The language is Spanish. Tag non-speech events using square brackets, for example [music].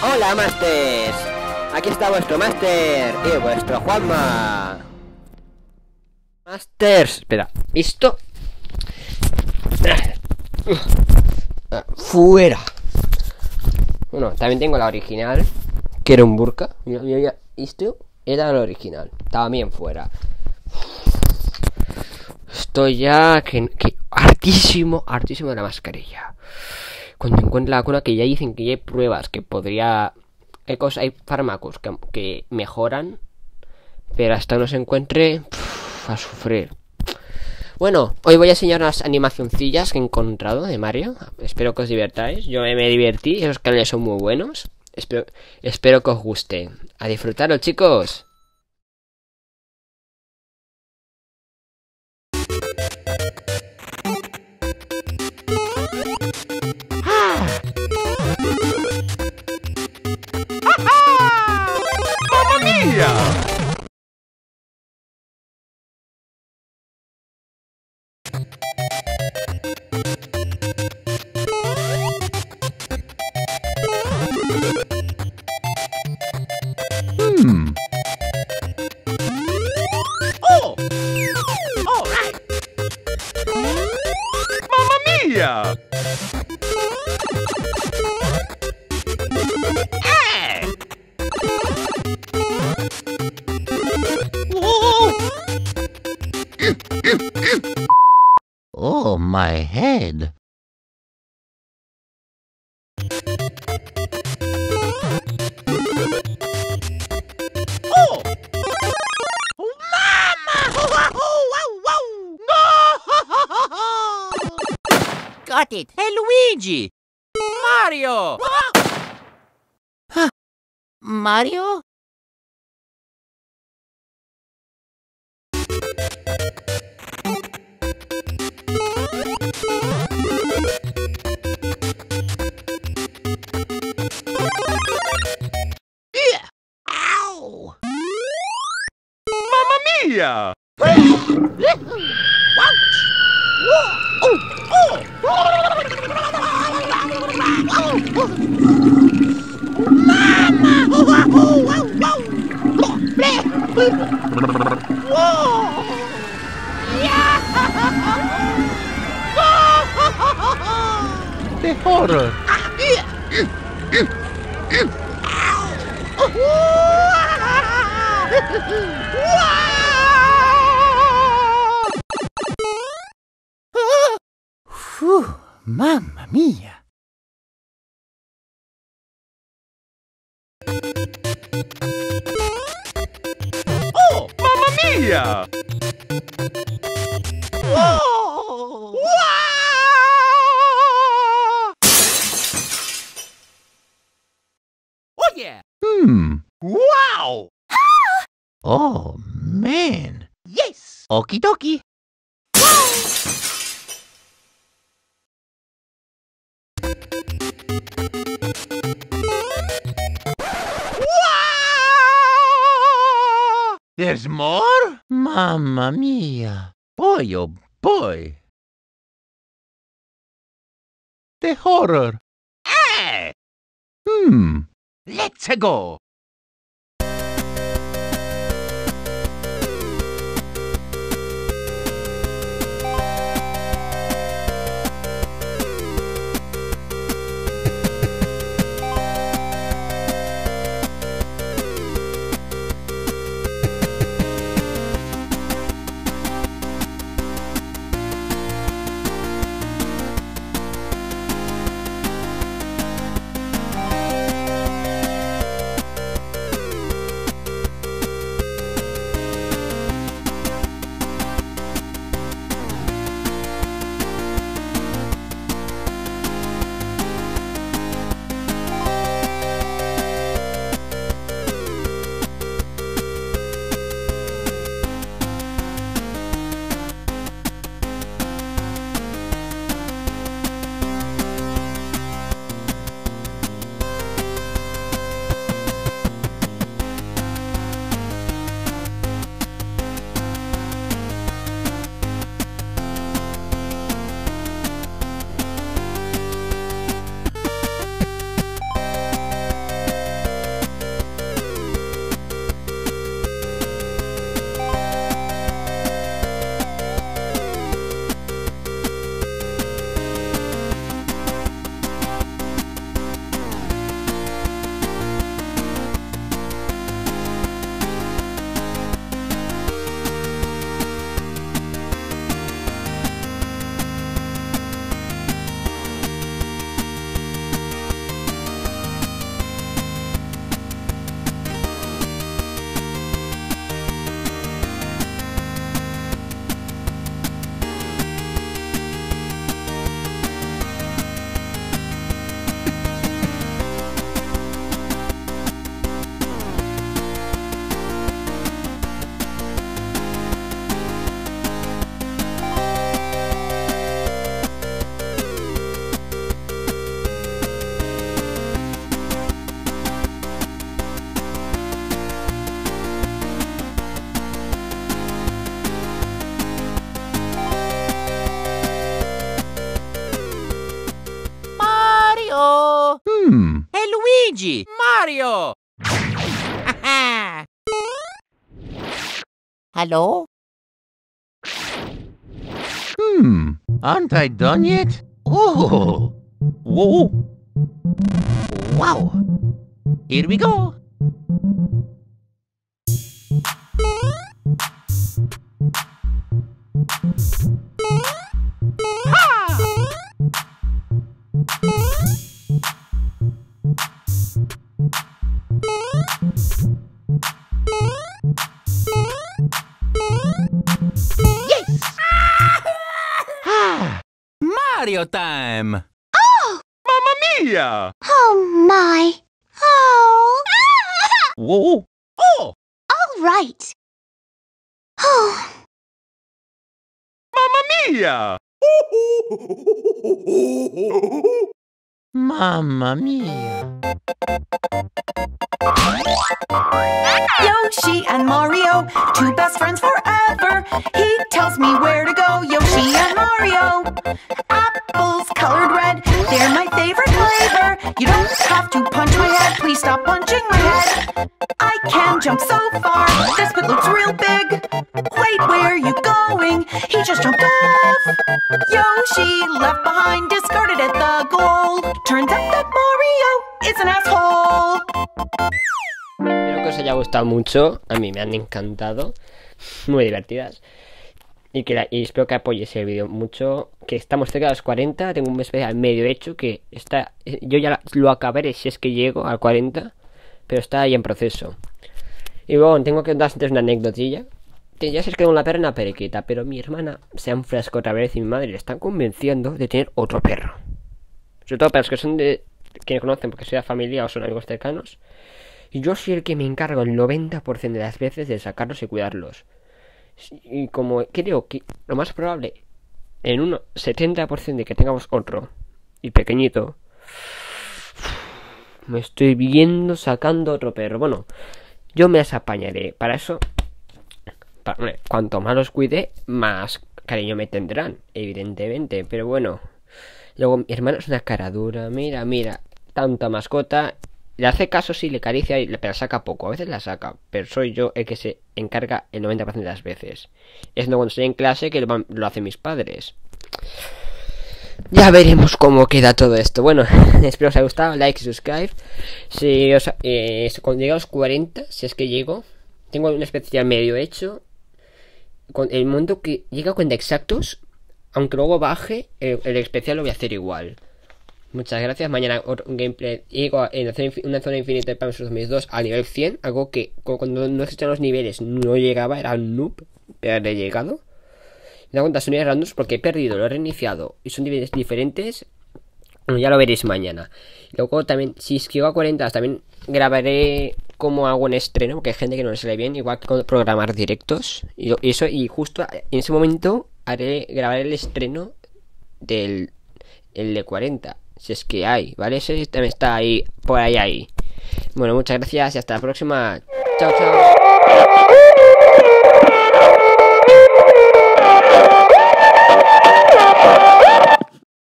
Hola, Masters. Aquí está vuestro Master y vuestro Juanma. Masters. Espera. Ah, Fuera. Bueno, también tengo la original, que era un burka. Esto era la original. Estaba bien fuera. Estoy ya que, que hartísimo, hartísimo de la mascarilla. Cuando encuentre la vacuna, que ya dicen que ya hay pruebas que podría. Hay, cosas, hay fármacos que, mejoran, pero hasta no se encuentre, a sufrir. Bueno, hoy voy a enseñar unas animacioncillas que he encontrado de Mario. Espero que os divertáis. Yo me divertí, esos canales son muy buenos. Espero, espero que os guste. A disfrutarlo, chicos. Hmm. Oh! All right. Mamma mia! Hey! Oh, my head. Got it. Hey, Luigi. Mario! Mario? Yeah! Ow! Mamma mia! The horror. Mamma mia. Mamma! Oh! Oh yeah! Hmm. Wow! [gasps] Oh, man. Yes! Okie dokie. Wow! There's more? Mamma mia. Boy, oh boy. The horror. Hey! Hmm. Let's go! Hmm. Hey, Luigi! Mario! [laughs] Hello? Hmm. Aren't I done yet? Oh. Whoa. Wow. Here we go. Mario time! Oh! Mamma mia. Oh my. Oh. Whoa. Oh! All right. Oh. Mamma mia. [laughs] Mamma mia. Yoshi and Mario, two best friends forever. He tells me where to go, Yoshi and Mario. Apples colored red, they're my favorite flavor. You don't have to punch my head, please stop punching my head. I can jump so far, this pit looks real big. Wait, where are you going? He just jumped off. Yoshi left behind, discarded at the goal. Turns out that Mario is an asshole. Haya gustado mucho. A mí me han encantado. Muy divertidas. Y, que la- y espero que apoyéis el vídeo mucho. Que estamos cerca de los 40. Tengo un especial medio hecho. Que está. eh, Yo ya lo acabaré si es que llego al 40. Pero está ahí en proceso. Y luego tengo que antes una anécdotilla. Que ya se quedó una perra en una periquita. Pero mi hermana se ha enfrascado otra vez y mi madre le están convenciendo de tener otro perro. Sobre todo para los que son de. que me conocen porque soy de familia o son amigos cercanos. Y yo soy el que me encargo el 90% de las veces de sacarlos y cuidarlos. Y como creo que lo más probable, en un 70% de que tengamos otro, y pequeñito, me estoy viendo sacando otro perro. Bueno, yo me las apañaré. Para eso, pa- hombre, cuanto más los cuide, más cariño me tendrán, evidentemente. Pero bueno, luego mi hermano es una cara dura. Mira, mira, tanta mascota. Le hace caso si le caricia y le pero saca poco. A veces la saca, pero soy yo el que se encarga el 90% de las veces. Es no cuando estoy en clase que lo, lo hacen mis padres. Ya veremos cómo queda todo esto. Bueno, [laughs] espero os haya gustado. Like y subscribe. Si os, eh, cuando a los 40, si es que llego, tengo un especial medio hecho. Con el momento que llegue a 40 exactos, aunque luego baje, el, el especial lo voy a hacer igual. Muchas gracias. Mañana un gameplay. A- en una zona infinita de Palm Springs 2002 a nivel 100. Algo que cu- cuando no existían los niveles no llegaba, era un noob. Pero he llegado. Me da cuenta, son niveles randoms porque he perdido, lo he reiniciado. Y son niveles diferentes. Ya lo veréis mañana. Luego también, si es que llego a 40, también grabaré cómo hago un estreno. Porque hay gente que no le sale bien. Igual que programar directos. Y, y eso, y justo en ese momento haré grabaré el estreno del el de 40. Si es que hay, ¿vale? Ese también está ahí, por ahí, ahí. Bueno, muchas gracias y hasta la próxima. Chao, chao.